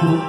Oh,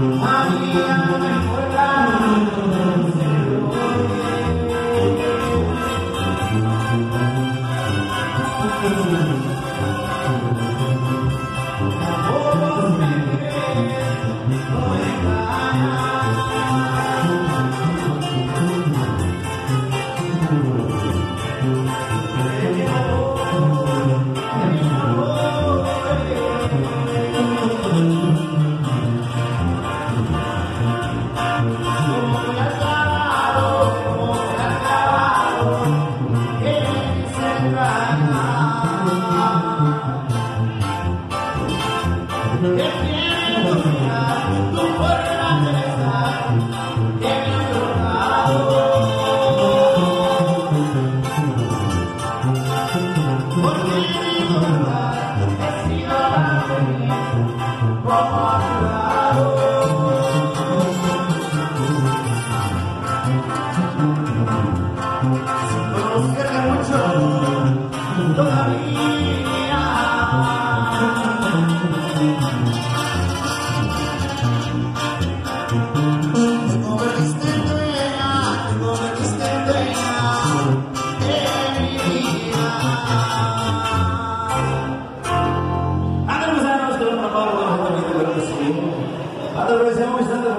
María, Amen. Todavía nós vemos é